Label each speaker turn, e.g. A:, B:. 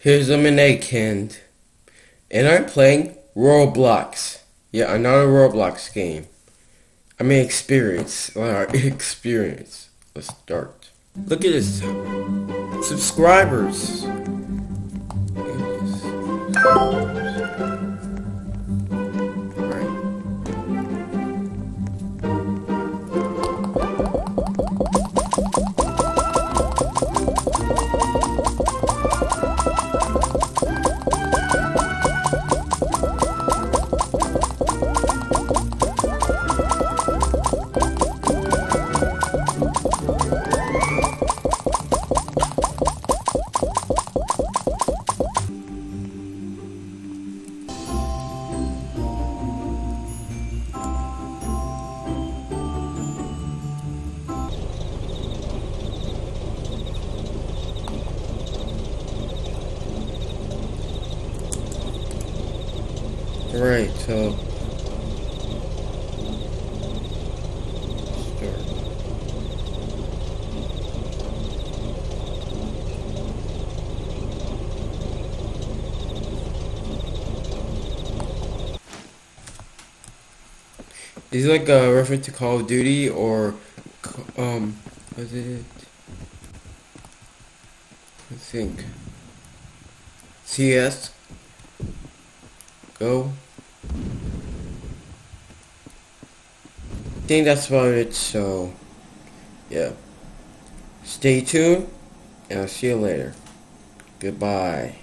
A: Here's Lemonegghand. And I'm playing Roblox. Yeah, another Roblox game. I mean experience. Experience. Let's start. Look at this. Subscribers. Right, so. Is it like a reference to Call of Duty or um was it? I think. CS go. I think that's about it, so yeah. Stay tuned, and I'll see you later. Goodbye.